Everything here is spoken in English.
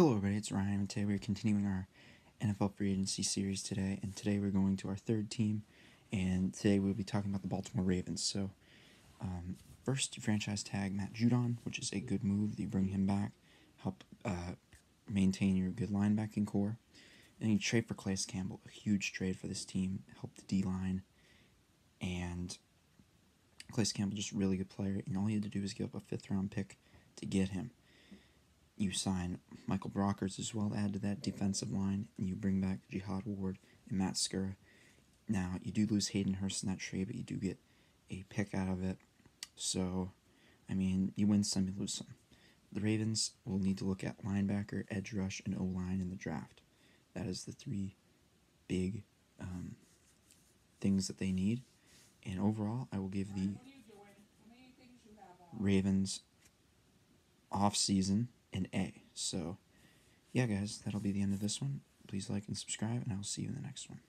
Hello, everybody. It's Ryan, and today we're continuing our NFL free agency series today. And today we're going to our third team, and today we'll be talking about the Baltimore Ravens. So, um, first, you franchise tag Matt Judon, which is a good move. You bring him back, help uh, maintain your good linebacking core. And you trade for Calais Campbell, a huge trade for this team, help the D line. And Calais Campbell, just a really good player, and all you had to do was give up a fifth round pick to get him you sign Michael Brockers as well to add to that defensive line, and you bring back Jihad Ward and Matt Skura. Now, you do lose Hayden Hurst in that trade, but you do get a pick out of it. So, I mean, you win some, you lose some. The Ravens will need to look at linebacker, edge rush, and O line in the draft. That is the three big um, things that they need. And overall, I will give the Ravens off season an A. So, yeah, guys, that'll be the end of this one. Please like and subscribe, and I'll see you in the next one.